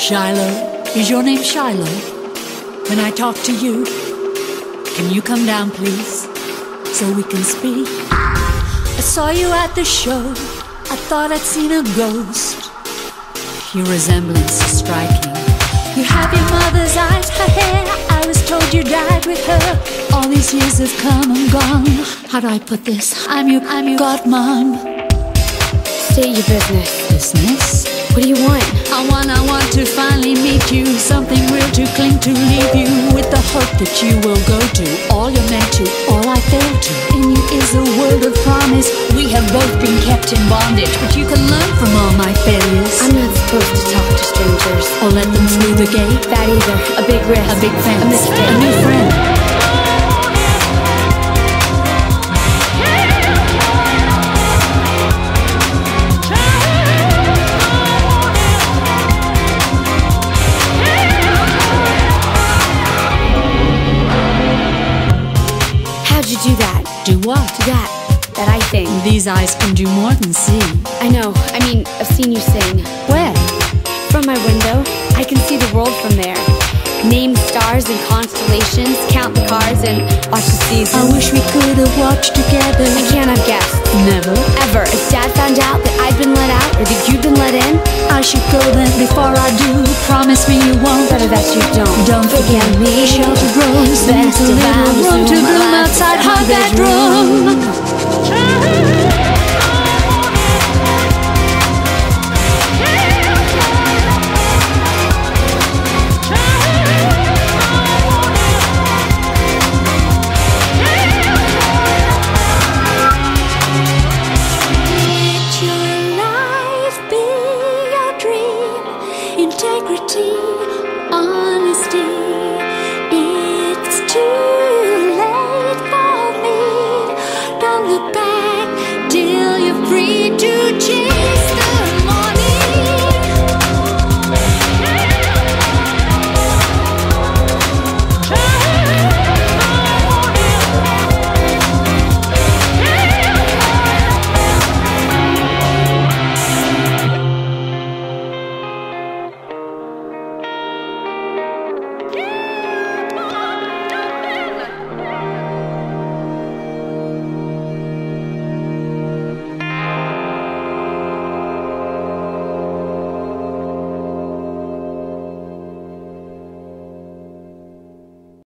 Shilo, is your name Shilo? When I talk to you, can you come down, please, so we can speak? I saw you at the show. I thought I'd seen a ghost. Your resemblance is striking. You have your mother's eyes, her hair. I was told you died with her. All these years have come and gone. How do I put this? I'm your, I'm your godmom. State your business. Business? What do you want? I want, I want to finally meet you. Something real to cling to, leave you with the hope that you will go to. All you're meant to, all I fail to. In you is a world of promise. We have both been kept in bondage, but you can learn from all my failures. I'm not supposed to talk to strangers. or let them through the gate. That either. A big risk. A big fence, A mistake. You do that? Do what? Do that. That I thing. These eyes can do more than see. I know. I mean, I've seen you sing. Where? From my window, I can see the world from there. Name stars and constellations, count the cars, and watch the seasons. I wish we could have watched together. I can't have guests. Never. Ever. I should go then before I do. Promise me you won't. better that you don't. Don't forget me. Sheltered. There's Best a of little room to bloom outside her bedroom. Integrity,